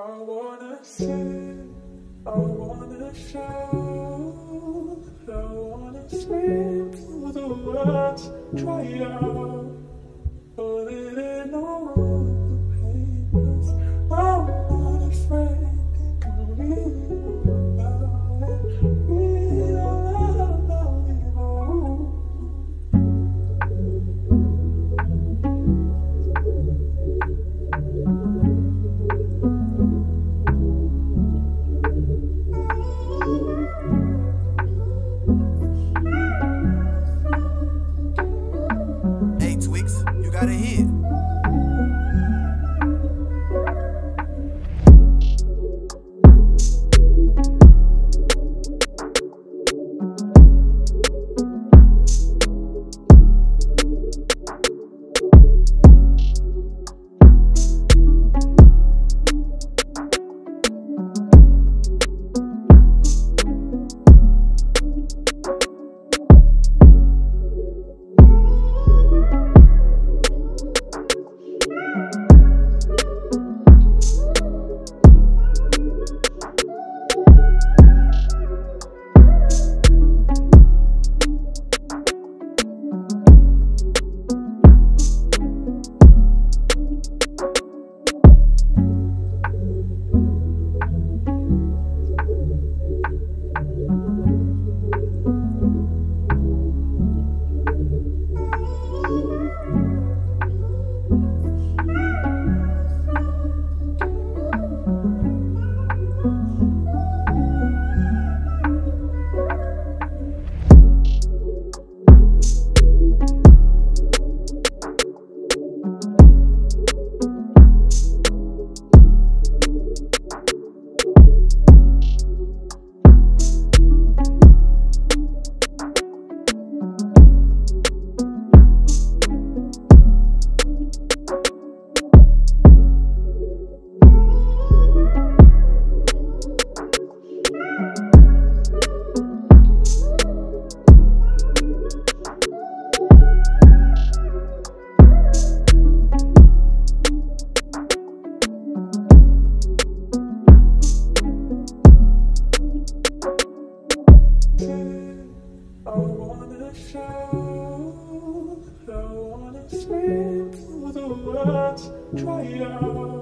I wanna sit, I wanna shout, I wanna scream through the words, try out, got a hit. I wanna shout, I wanna scream through the words, try out,